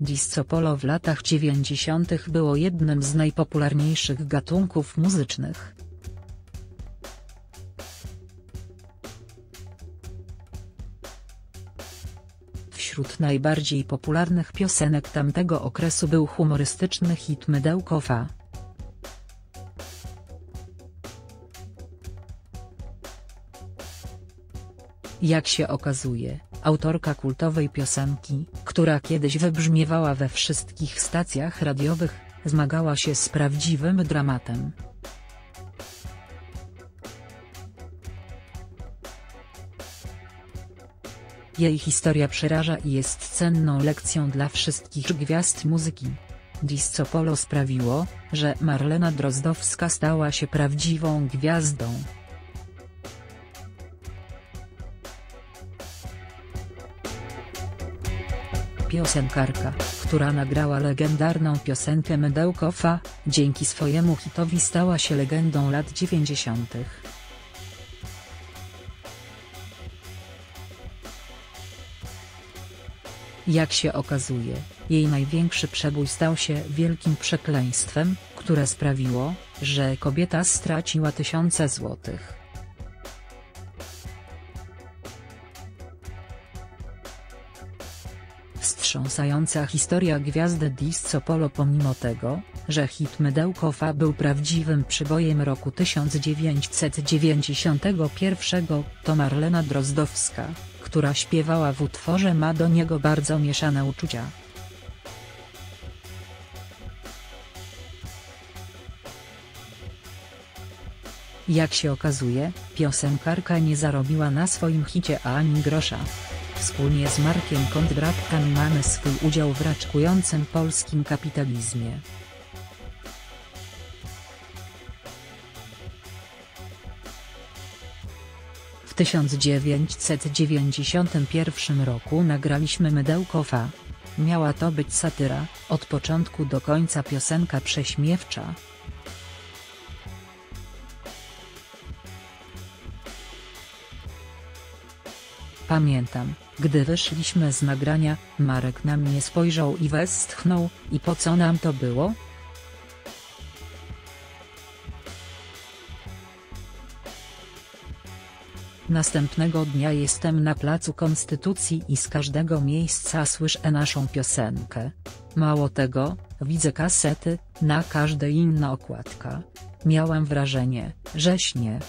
Disco polo w latach 90. było jednym z najpopularniejszych gatunków muzycznych. Wśród najbardziej popularnych piosenek tamtego okresu był humorystyczny hit Mydełko Fa. Jak się okazuje, autorka kultowej piosenki, która kiedyś wybrzmiewała we wszystkich stacjach radiowych, zmagała się z prawdziwym dramatem. Jej historia przeraża i jest cenną lekcją dla wszystkich gwiazd muzyki. Disco Polo sprawiło, że Marlena Drozdowska stała się prawdziwą gwiazdą. Piosenkarka, która nagrała legendarną piosenkę Mydełko Fa, dzięki swojemu hitowi stała się legendą lat 90. Jak się okazuje, jej największy przebój stał się wielkim przekleństwem, które sprawiło, że kobieta straciła tysiące złotych. Wstrząsająca historia gwiazdy Disco Polo pomimo tego, że hit Mydełko Fa był prawdziwym przybojem roku 1991, to Marlena Drozdowska, która śpiewała w utworze ma do niego bardzo mieszane uczucia. Jak się okazuje, piosenkarka nie zarobiła na swoim hicie ani grosza. Wspólnie z Markiem Kondratem mamy swój udział w raczkującym polskim kapitalizmie. W 1991 roku nagraliśmy Mydełko Fa. Miała to być satyra, od początku do końca piosenka prześmiewcza, Pamiętam, gdy wyszliśmy z nagrania, Marek na mnie spojrzał i westchnął, i po co nam to było? Następnego dnia jestem na placu Konstytucji i z każdego miejsca słyszę naszą piosenkę. Mało tego, widzę kasety, na każdej inna okładka. Miałam wrażenie, że śnie.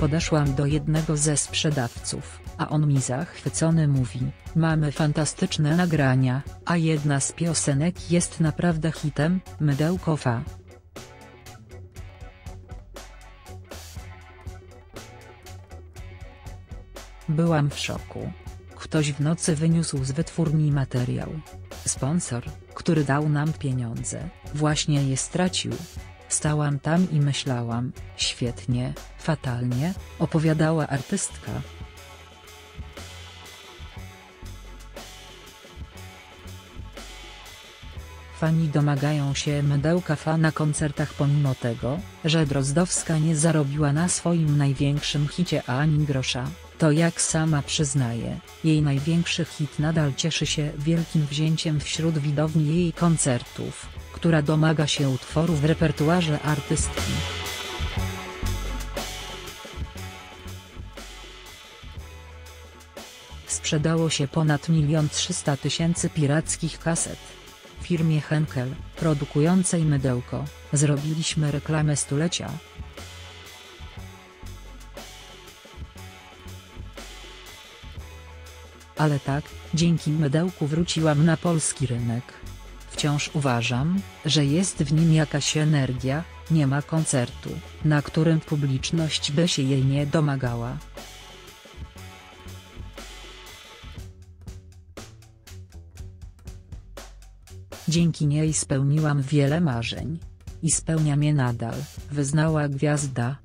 Podeszłam do jednego ze sprzedawców, a on mi zachwycony mówi, mamy fantastyczne nagrania, a jedna z piosenek jest naprawdę hitem, Mydełko Fa. Byłam w szoku. Ktoś w nocy wyniósł z wytwórni materiał. Sponsor, który dał nam pieniądze, właśnie je stracił. Stałam tam i myślałam, świetnie, fatalnie, opowiadała artystka. Fani domagają się mydełka fa na koncertach pomimo tego, że Drozdowska nie zarobiła na swoim największym hicie ani grosza, to jak sama przyznaje, jej największy hit nadal cieszy się wielkim wzięciem wśród widowni jej koncertów, która domaga się utworów w repertuarze artystki. Sprzedało się ponad milion trzysta tysięcy pirackich kaset. Firmie Henkel, produkującej mydełko, zrobiliśmy reklamę stulecia. Ale tak, dzięki mydełku wróciłam na polski rynek. Wciąż uważam, że jest w nim jakaś energia, nie ma koncertu, na którym publiczność by się jej nie domagała. Dzięki niej spełniłam wiele marzeń. I spełnia mnie nadal, wyznała gwiazda.